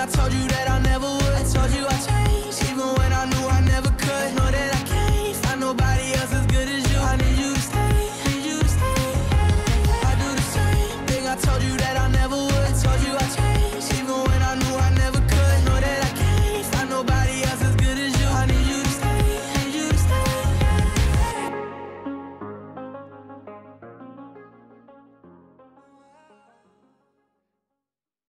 I told you that